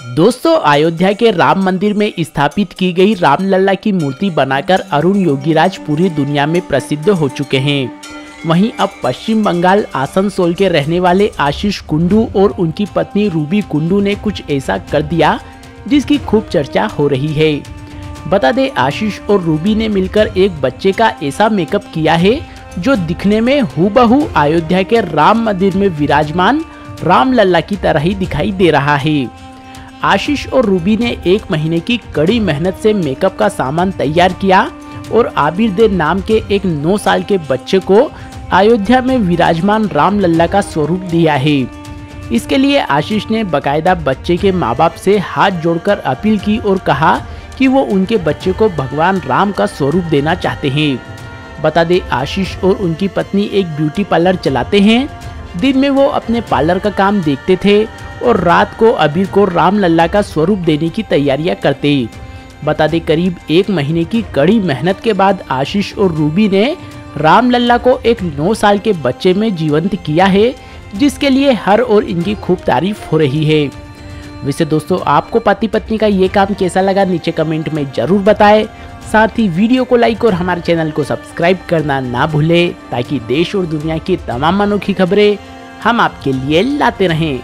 दोस्तों, अयोध्या के राम मंदिर में स्थापित की गई रामलला की मूर्ति बनाकर अरुण योगीराज पूरी दुनिया में प्रसिद्ध हो चुके हैं। वहीं अब पश्चिम बंगाल, आसनसोल के रहने वाले आशीष कुंडू और उनकी पत्नी रूबी कुंडू ने कुछ ऐसा कर दिया, जिसकी खूब चर्चा हो रही है। बता दें, आशीष और रूबी ने मिलकर एक बच्चे का ऐसा मेकअप किया है, जो दिखने में हूबहू अयोध्या के राम मंदिर में विराजमान राम लल्ला की तरह ही दिखाई दे रहा है। आशीष और रूबी ने एक महीने की कड़ी मेहनत से मेकअप का सामान तैयार किया और आबिर दे नाम के एक नौ साल के बच्चे को अयोध्या में विराजमान राम लल्ला का स्वरूप दिया है। इसके लिए आशीष ने बकायदा बच्चे के माँ बाप से हाथ जोड़कर अपील की और कहा कि वो उनके बच्चे को भगवान राम का स्वरूप देना चाहते हैं। बता दे, आशीष और उनकी पत्नी एक ब्यूटी पार्लर चलाते हैं। दिन में वो अपने पार्लर का काम देखते थे और रात को अबीर को राम लल्ला का स्वरूप देने की तैयारियाँ करते। बता दें, करीब एक महीने की कड़ी मेहनत के बाद आशीष और रूबी ने राम लल्ला को एक नौ साल के बच्चे में जीवंत किया है, जिसके लिए हर और इनकी खूब तारीफ़ हो रही है। वैसे दोस्तों, आपको पति पत्नी का ये काम कैसा लगा, नीचे कमेंट में ज़रूर बताएँ। साथ ही वीडियो को लाइक और हमारे चैनल को सब्सक्राइब करना ना भूलें, ताकि देश और दुनिया की तमाम अनोखी खबरें हम आपके लिए लाते रहें।